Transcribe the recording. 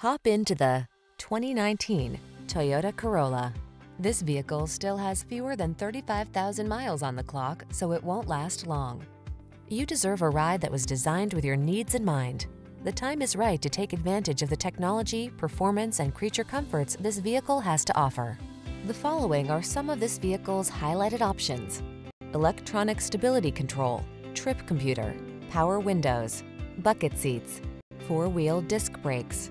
Hop into the 2019 Toyota Corolla. This vehicle still has fewer than 35,000 miles on the clock, so it won't last long. You deserve a ride that was designed with your needs in mind. The time is right to take advantage of the technology, performance, and creature comforts this vehicle has to offer. The following are some of this vehicle's highlighted options. Electronic stability control, trip computer, power windows, bucket seats, four-wheel disc brakes,